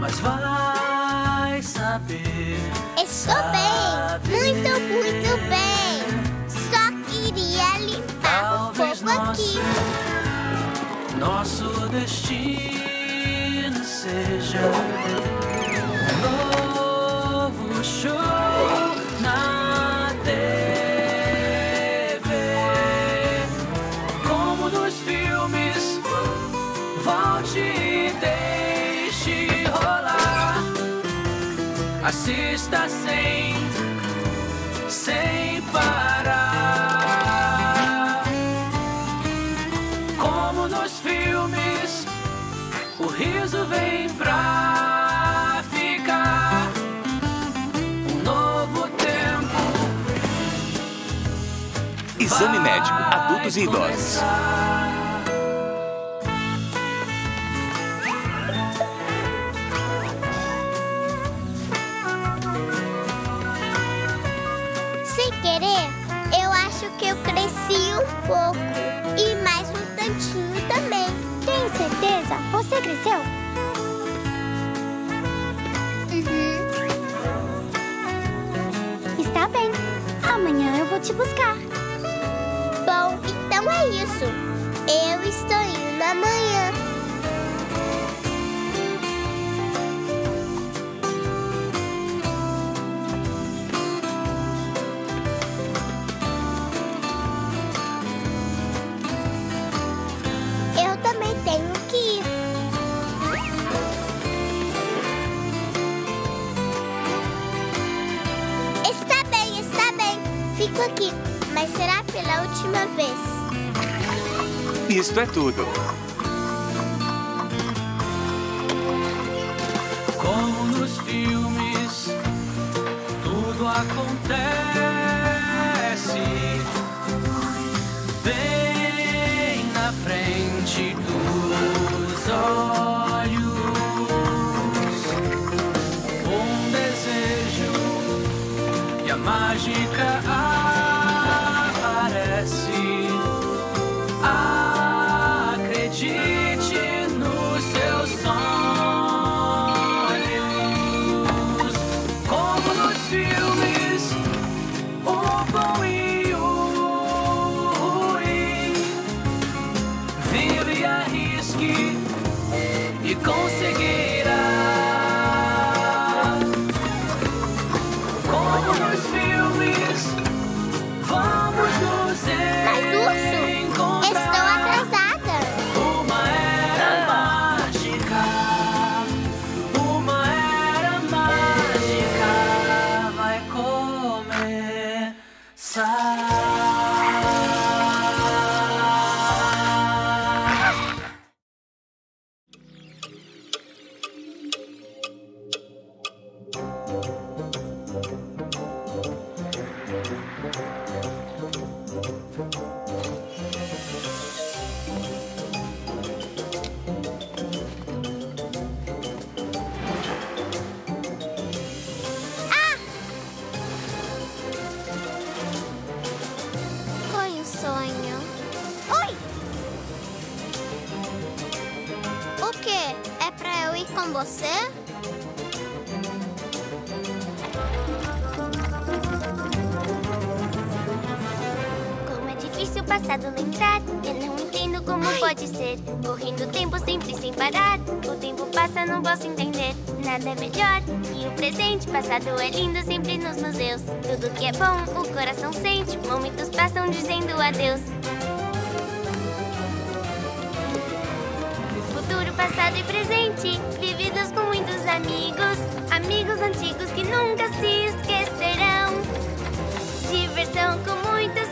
mas vai saber. Estou saber. bem, muito, muito bem. Só queria limpar Talvez o fogo aqui. Nosso destino seja um novo show na TV. Como nos filmes, volte. Assista sem, sem parar. Como nos filmes, o riso vem pra ficar. Um novo tempo. Exame médico, adultos e idosos. Sem Você cresceu? Uhum. Está bem. Amanhã eu vou te buscar. Bom, então é isso. Eu estou indo amanhã. Pela última vez. Isto é tudo. Como nos filmes, tudo acontece bem na frente dos olhos. Ir com você? Como é difícil o passado lembrar. Eu não entendo como pode ser. Correndo o tempo sempre sem parar. O tempo passa, não posso entender. Nada é melhor. E o presente passado é lindo sempre nos museus. Tudo que é bom, o coração sente. Momentos passam dizendo adeus. Futuro, passado e presente. Vividos com muitos amigos. Amigos antigos que nunca se esquecerão. Diversão com muitos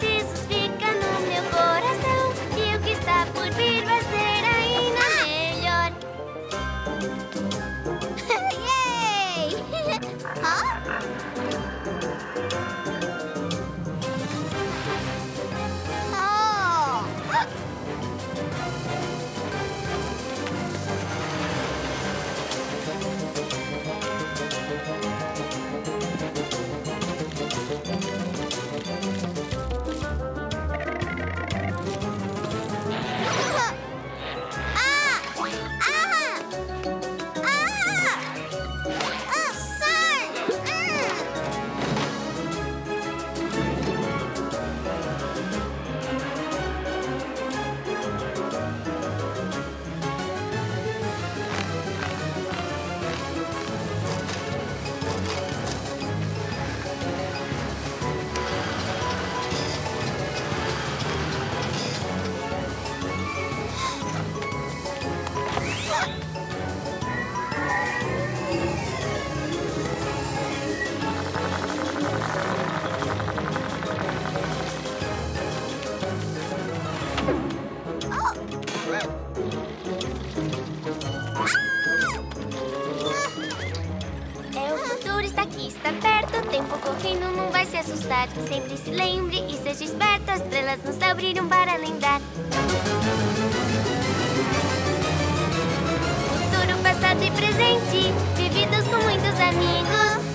está aqui, está perto. Tempo correndo, não vai se assustar. Sempre se lembre e seja esperto. As estrelas nos abriram para lembrar. Futuro, passado e presente, vividos com muitos amigos.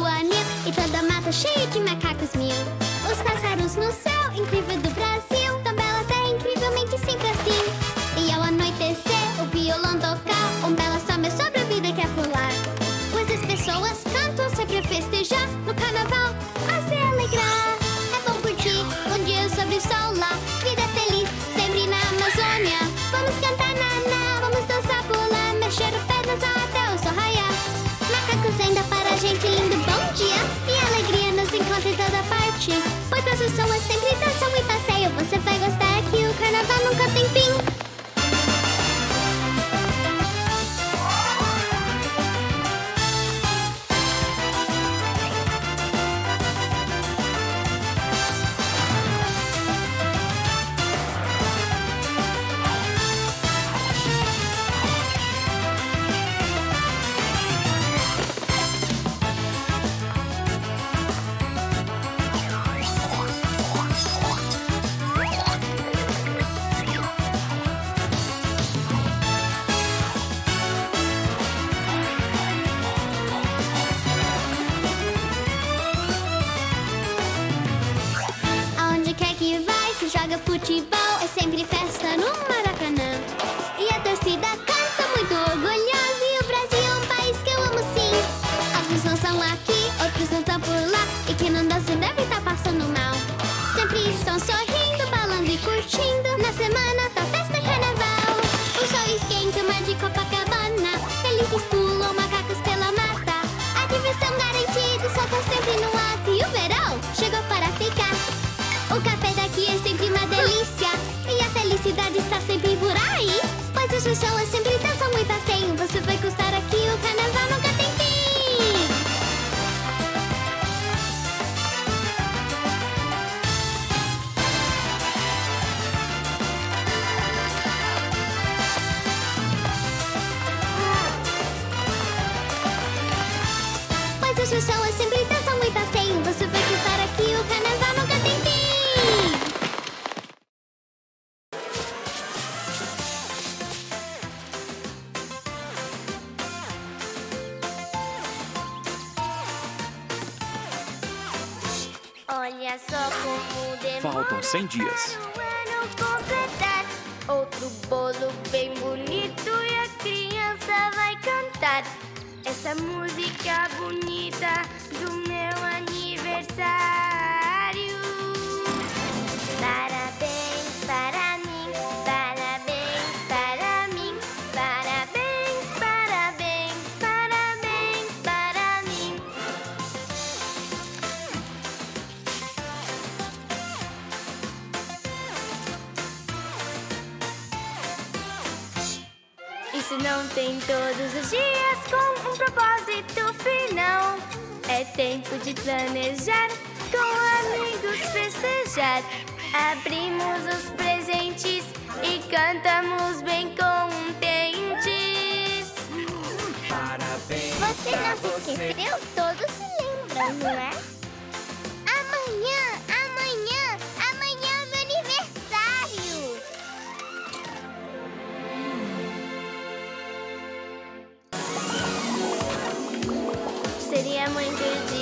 anil e toda a mata cheia de macacos mil. Os pássaros no céu. estão sorrindo, balando e curtindo. Faltam 100 dias. Outro bolo bem bonito e a criança vai cantar. Essa música bonita Isso não tem todos os dias com um propósito final. É tempo de planejar, com amigos festejar. Abrimos os presentes e cantamos bem contentes. Você não se esqueceu? Todos se lembram, não é? Seria muito